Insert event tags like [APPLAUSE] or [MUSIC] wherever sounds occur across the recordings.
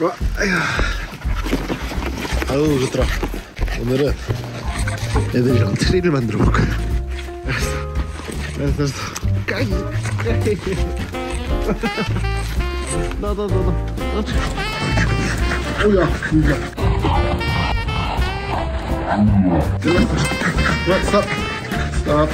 와, 아휴. 아우 좋더라. 오늘은 애들이랑 트리를 만들어 볼 거야. 알았어. 알았어, 알았어. [LAUGHS] 나, 나, 나. 오야. 들어갔어. Stop. Stop.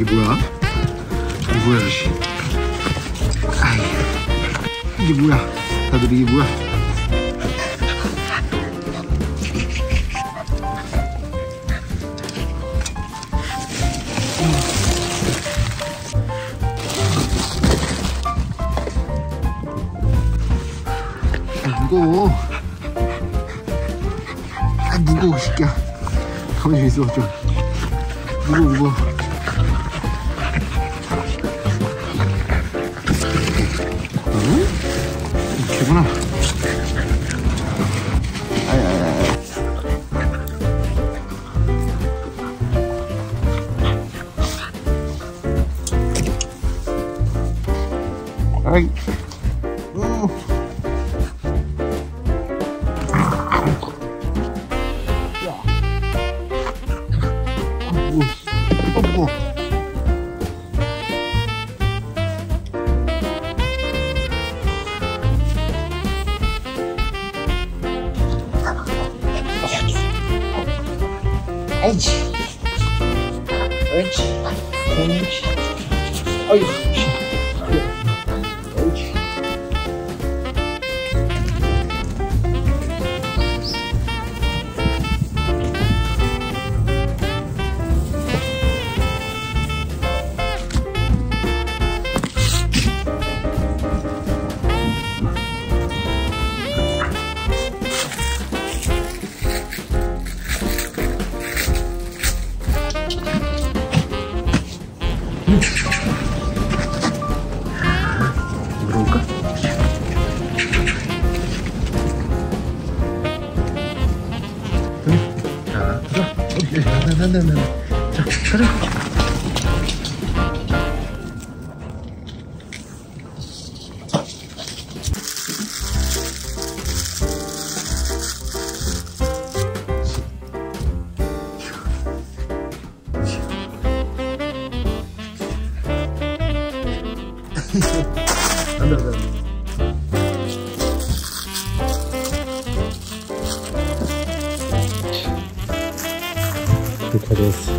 이게 뭐야? 뭐야, 씨. 아이, 이게 뭐야? 다들 이게 뭐야? 아, 무거워. 아, 무거워, 이 새끼야. 가만히 좀 있어, 좀. 무거워, 무거워. 이 아이치. 아 오케이, 나, 나, 나, 나, 가져왔어.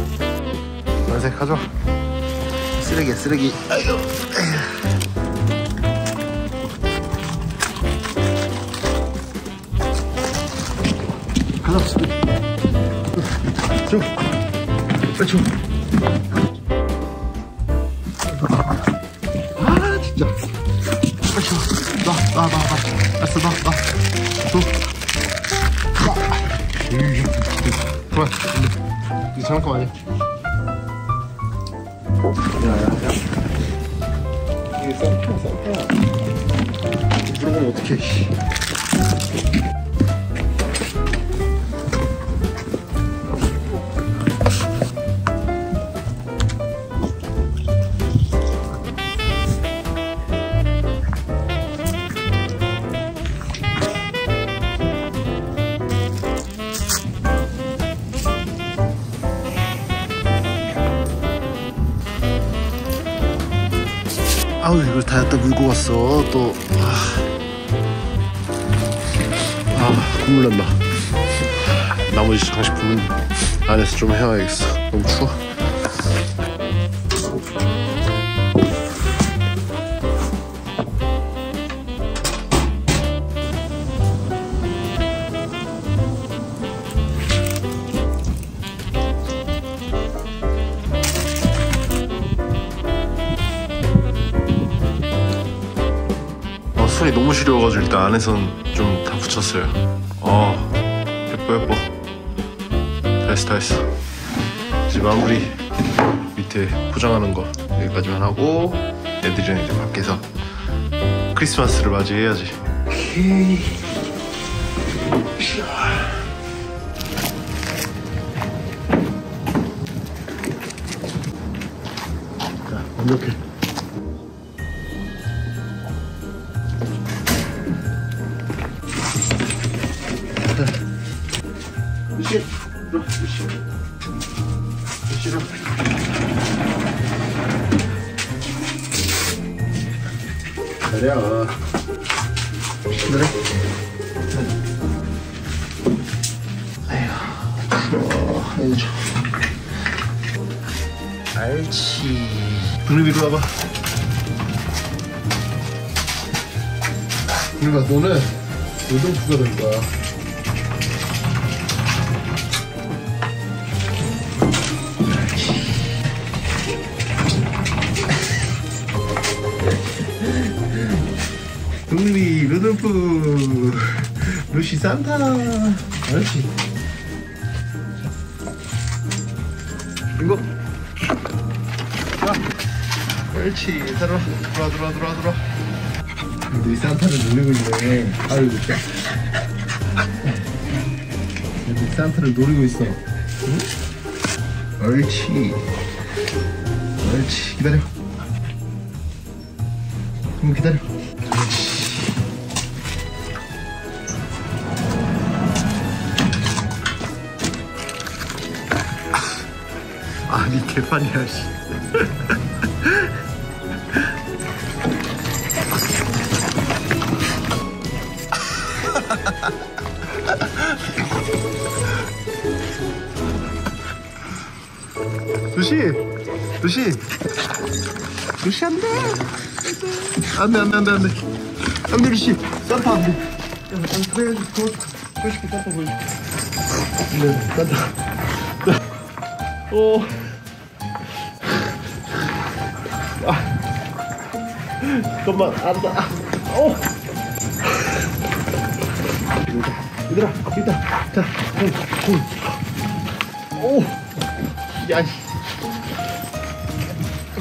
만세 가져. 쓰레기야 쓰레기. 아이고. 줘. 빨리 줘. 잠깐만. 야야야. 이게 썸타야 썸타 물어보면 어떡해 아우 이걸 다 갖다 물고 왔어. 또 아, 아 국물 난다. 나머지 장식품은 안에서 좀 해와야겠어. 너무 추워 어, 손이 너무 시려워가지고 일단 안에선 좀 다 붙였어요. 어, 예뻐 예뻐. 다 했어 다 했어. 이제 마무리 밑에 포장하는 거 여기까지만 하고 애들이랑 이제 밖에서 크리스마스를 맞이해야지. 완벽해. 루시, 로, 루시, 루시로. 내려. 내려. 아휴, 좀. 알지. 누리 위로 와봐. 누리가 너는 노동프가 될 거야. 루돌프 루시 산타 옳지? 이거. 자 옳지? 들어와 들어와 들어와 들어와 들어와. 근데 이 산타를 노리고 있네. 아이고 얘들 산타를 노리고 있어. 응? 옳지? 옳지. 기다려. 좀 기다려 아니 개판이야 씨. 루시 루시. 루시 안돼. 안돼 안돼 안돼 안돼. 안돼 루시 산타 안돼 안돼 보여줄게 산타 보여줄게. 네 산타 오. 아. 잠깐만, 알았다. 오. 얘들아, 있다. 자, 공, 공. 오. 야, 씨.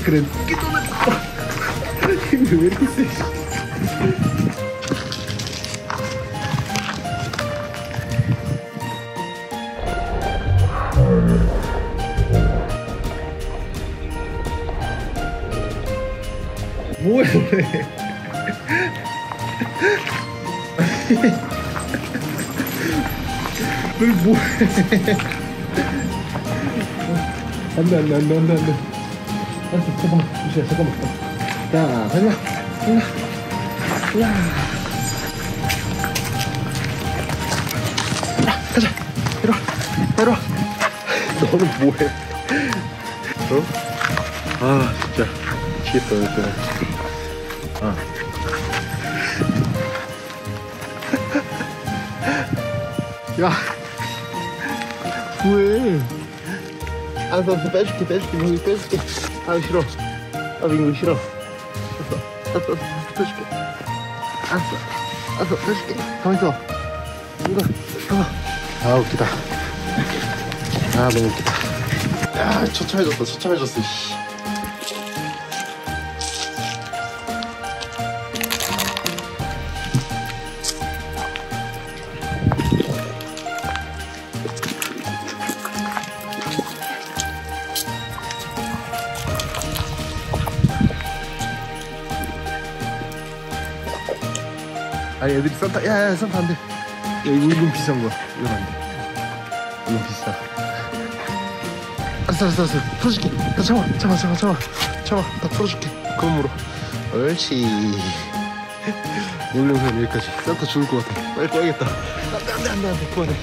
그래, 끼도는. 힘이 왜 이렇게 세? 뭐해, 왜? 왜 뭐해? 안돼 안돼 안돼 안돼 안돼. 알았어 잠깐만 루시야 잠깐만. 자 가자 가자. 야. 가자 이리 와 이리 와. 너는 뭐해? 어? 아 진짜 미치겠다 진짜. 야, 뭐해? 알았어, 빼줄게, 빼줄게, 여기 빼줄게. 아, 싫어. 아, 이거 싫어. 알았어, 알았어, 빼줄게. 알았어, 알았어, 빼줄게. 가만 있어. 이거, 가만. 아, 웃기다. 아, 너무 웃기다. 야, 처참해졌다, 처참해졌어, 아니 애들이 산타 야야 산타 안돼. 야 이거 이건 비싼 거야. 이건 안돼. 이건 비싸. 알았어 알았어 알았어 풀어줄게. 야 참아 참아 참아 참아. 참아 다 풀어줄게. 물어. 옳지. [LAUGHS] 영상 여기까지. 산타 죽을 것 같아. 빨리 꺼야겠다. 안돼 안돼 안돼. 그만해